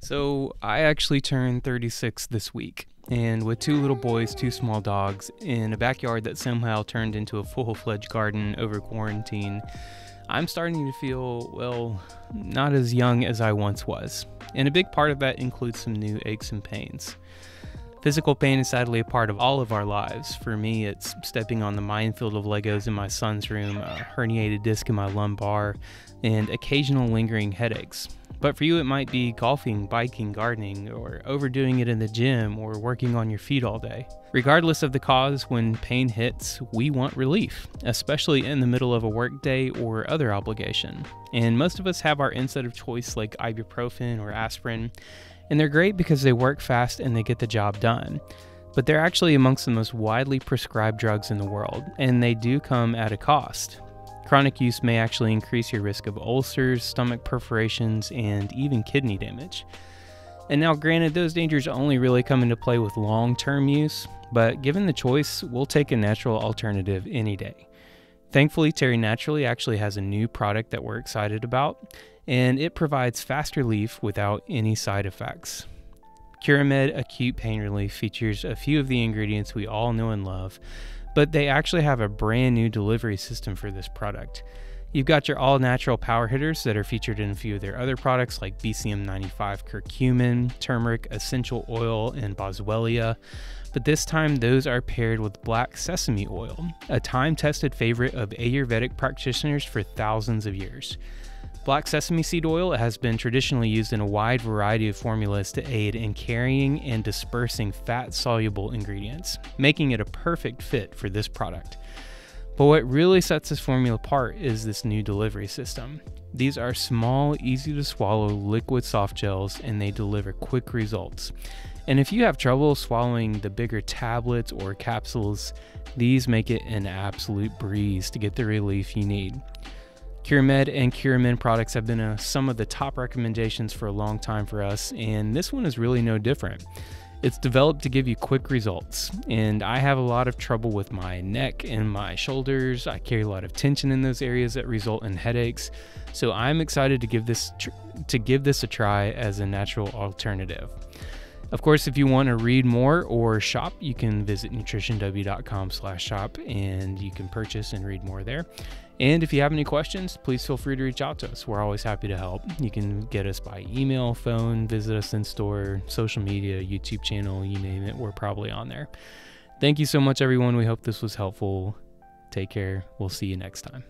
So, I actually turned 36 this week, and with two little boys, two small dogs, in a backyard that somehow turned into a full fledged garden over quarantine, I'm starting to feel, well, not as young as I once was. And a big part of that includes some new aches and pains. Physical pain is sadly a part of all of our lives. For me, it's stepping on the minefield of Legos in my son's room, a herniated disc in my lumbar, and occasional lingering headaches. But for you, it might be golfing, biking, gardening, or overdoing it in the gym or working on your feet all day. Regardless of the cause, when pain hits, we want relief, especially in the middle of a workday or other obligation. And most of us have our NSAID of choice like ibuprofen or aspirin, and they're great because they work fast and they get the job done. But they're actually amongst the most widely prescribed drugs in the world, and they do come at a cost. Chronic use may actually increase your risk of ulcers, stomach perforations, and even kidney damage. And now, granted, those dangers only really come into play with long term use, but given the choice, we'll take a natural alternative any day. Thankfully, Terry Naturally actually has a new product that we're excited about, and it provides fast relief without any side effects. Curamed Acute Pain Relief features a few of the ingredients we all know and love, but they actually have a brand new delivery system for this product. You've got your all natural power hitters that are featured in a few of their other products like BCM 95 curcumin, turmeric, essential oil, and boswellia. But this time, those are paired with black sesame oil, a time tested favorite of Ayurvedic practitioners for thousands of years. Black sesame seed oil has been traditionally used in a wide variety of formulas to aid in carrying and dispersing fat soluble ingredients, making it a perfect fit for this product. But what really sets this formula apart is this new delivery system. These are small, easy to swallow liquid soft gels and they deliver quick results. And if you have trouble swallowing the bigger tablets or capsules, these make it an absolute breeze to get the relief you need. Curamed and Curamin products have been uh, some of the top recommendations for a long time for us, and this one is really no different. It's developed to give you quick results, and I have a lot of trouble with my neck and my shoulders. I carry a lot of tension in those areas that result in headaches. So I'm excited to give this to give this a try as a natural alternative. Of course, if you want to read more or shop, you can visit nutritionw.com/shop and you can purchase and read more there. And if you have any questions, please feel free to reach out to us. We're always happy to help. You can get us by email, phone, visit us in store, social media, YouTube channel, you name it, we're probably on there. Thank you so much, everyone. We hope this was helpful. Take care. We'll see you next time.